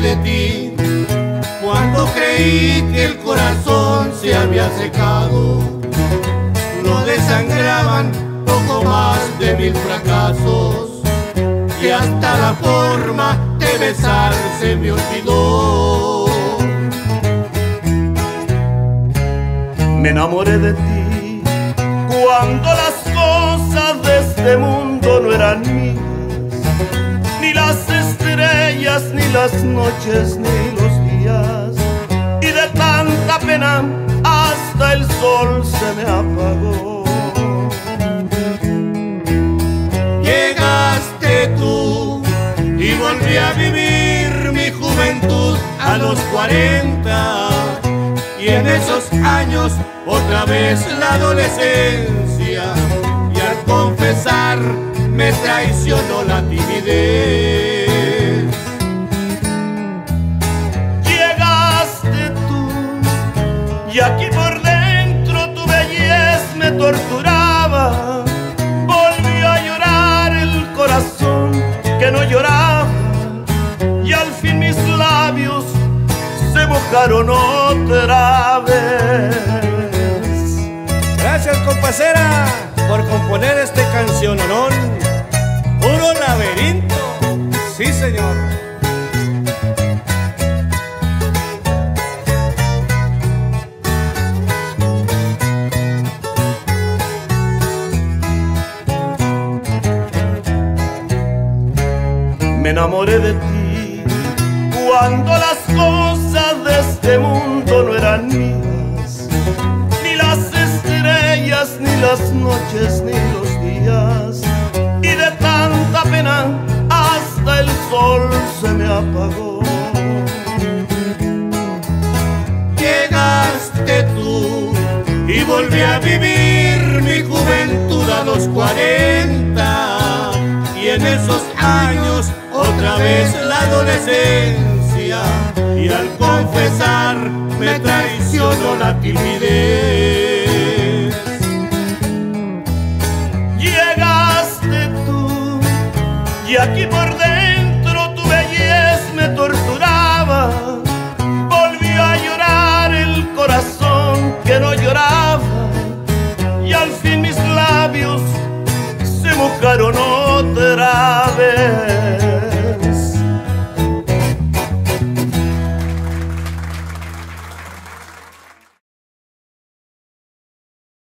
de ti cuando creí que el corazón se había secado. Lo desangraban poco más de mil fracasos que hasta la forma de besar se me olvidó. Me enamoré de ti cuando las cosas de este mundo no eran mías, ni las estrellas ni las noches, ni los días, y de tanta pena hasta el sol se me apagó. Llegaste tú y volví a vivir mi juventud a los 40 y en esos años otra vez la adolescencia y al confesar me traicionó la timidez. Y aquí por dentro tu belleza me torturaba. Volvió a llorar el corazón que no lloraba y al fin mis labios se mojaron otra vez. Gracias, compasera, por componer este canciononón. Puro laberinto. Sí, señor. Me enamoré de ti cuando las cosas de este mundo no eran mías, ni las estrellas, ni las noches, ni los días, y de tanta pena hasta el sol se me apagó. Llegaste tú y volví a vivir mi juventud a los 40 y en esos años otra vez la adolescencia y al confesar me traicionó la timidez. Llegaste tú y aquí por dentro tu belleza me torturaba. Volvió a llorar el corazón que no lloraba y al fin mis labios se mojaron